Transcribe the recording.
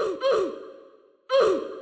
Ooh, ooh, ooh.